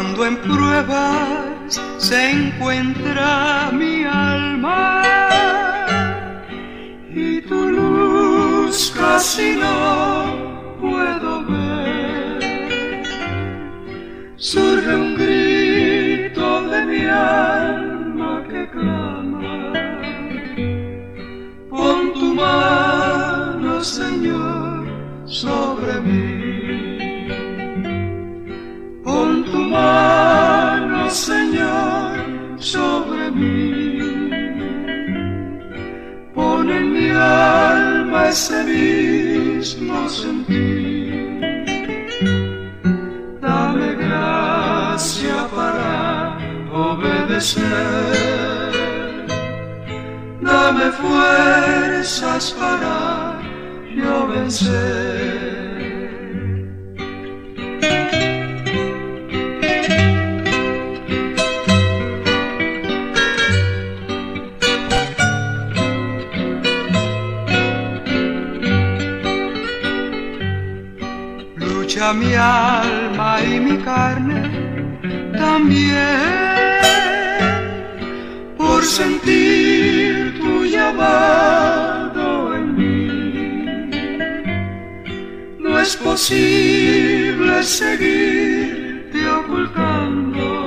Cuando en pruebas se encuentra mi alma y tu luz casi no puedo ver, surge un grito de mi alma que clama. Pon tu mano, Señor, sobre mí. Ese mismo sentir. Dame gracia para obedecer. Dame fuerzas para yo vencer. Mi alma y mi carne también por sentir tu llamado en mí. No es posible seguirte ocultando,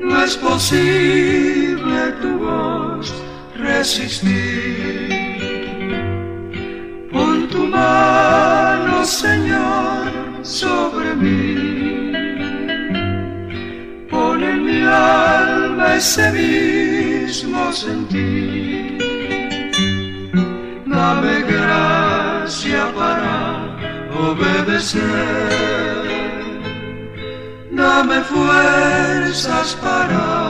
no es posible tu voz resistir. ese mismo sentir. Dame gracia para obedecer. Dame fuerzas para...